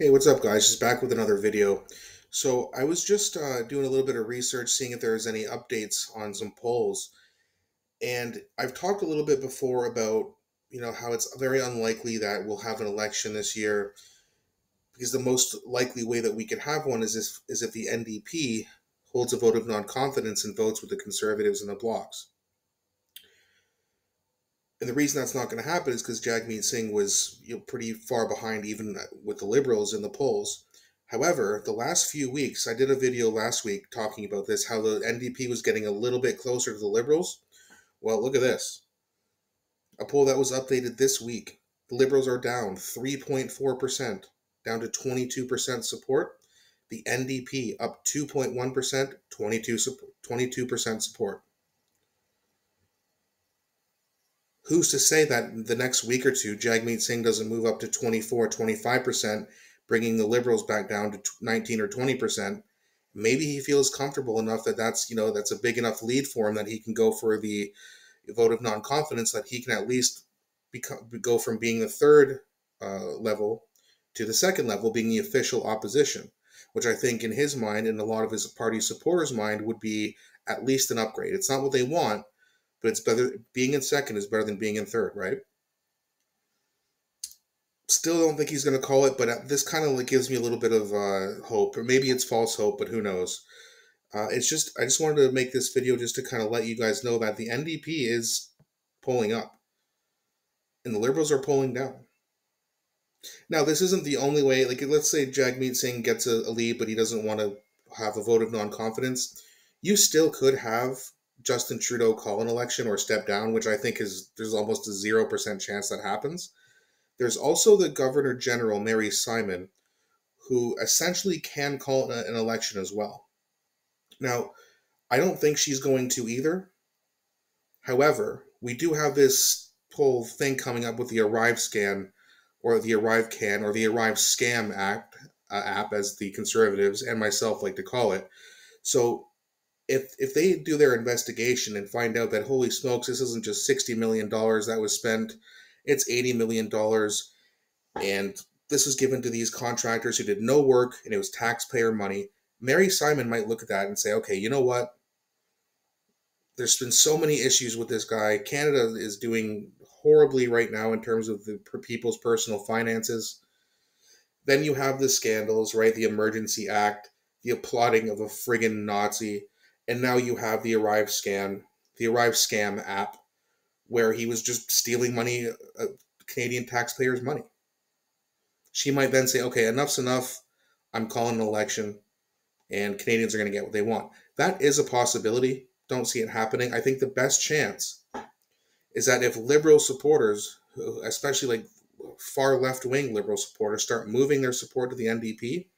Hey, what's up, guys? Just back with another video. So I was just uh, doing a little bit of research, seeing if there's any updates on some polls. And I've talked a little bit before about, you know, how it's very unlikely that we'll have an election this year, because the most likely way that we could have one is if is if the NDP holds a vote of non-confidence and votes with the Conservatives and the Blocs. And the reason that's not going to happen is because Jagmeet Singh was you know, pretty far behind even with the Liberals in the polls. However, the last few weeks, I did a video last week talking about this, how the NDP was getting a little bit closer to the Liberals. Well, look at this. A poll that was updated this week. The Liberals are down 3.4%, down to 22% support. The NDP up 2.1%, 22, 22% support. Who's to say that the next week or two, Jagmeet Singh doesn't move up to 24, 25%, bringing the Liberals back down to 19 or 20%? Maybe he feels comfortable enough that that's, you know, that's a big enough lead for him that he can go for the vote of non-confidence that he can at least become, go from being the third uh, level to the second level, being the official opposition, which I think in his mind and a lot of his party supporters' mind would be at least an upgrade. It's not what they want, but it's better being in second is better than being in third, right? Still don't think he's going to call it, but this kind of like gives me a little bit of uh, hope, or maybe it's false hope, but who knows? Uh, it's just I just wanted to make this video just to kind of let you guys know that the NDP is pulling up, and the Liberals are pulling down. Now, this isn't the only way. Like, let's say Jagmeet Singh gets a, a lead, but he doesn't want to have a vote of non-confidence. You still could have Justin Trudeau call an election or step down, which I think is there's almost a zero percent chance that happens. There's also the Governor General Mary Simon, who essentially can call an election as well. Now, I don't think she's going to either. However, we do have this whole thing coming up with the Arrive Scan, or the ArriveCAN, or the Arrive Scam Act uh, app, as the conservatives and myself like to call it. So if if they do their investigation and find out that holy smokes, this isn't just sixty million dollars that was spent, it's eighty million dollars, and this was given to these contractors who did no work and it was taxpayer money. Mary Simon might look at that and say, okay, you know what? There's been so many issues with this guy. Canada is doing horribly right now in terms of the people's personal finances. Then you have the scandals, right? The Emergency Act, the applauding of a friggin' Nazi and now you have the Arrive Scan, the Arrive Scam app, where he was just stealing money, uh, Canadian taxpayers' money. She might then say, "Okay, enough's enough. I'm calling an election, and Canadians are going to get what they want." That is a possibility. Don't see it happening. I think the best chance is that if liberal supporters, especially like far left wing liberal supporters, start moving their support to the NDP,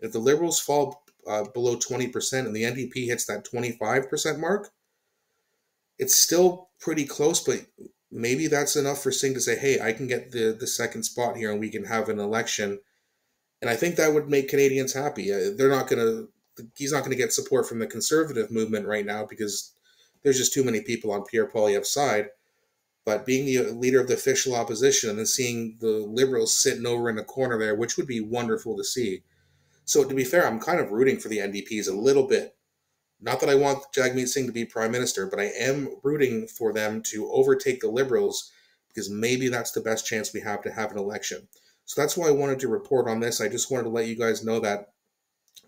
if the liberals fall uh, below 20% and the NDP hits that 25% mark, it's still pretty close, but maybe that's enough for Singh to say, hey, I can get the, the second spot here and we can have an election. And I think that would make Canadians happy. Uh, they're not going to, he's not going to get support from the conservative movement right now because there's just too many people on Pierre Poilievre's side. But being the leader of the official opposition and then seeing the liberals sitting over in the corner there, which would be wonderful to see, so to be fair, I'm kind of rooting for the NDPs a little bit. Not that I want Jagmeet Singh to be prime minister, but I am rooting for them to overtake the Liberals because maybe that's the best chance we have to have an election. So that's why I wanted to report on this. I just wanted to let you guys know that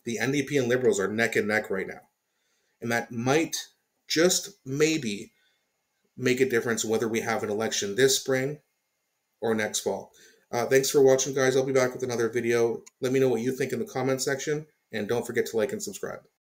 the NDP and Liberals are neck and neck right now. And that might just maybe make a difference whether we have an election this spring or next fall. Uh, thanks for watching, guys. I'll be back with another video. Let me know what you think in the comment section, and don't forget to like and subscribe.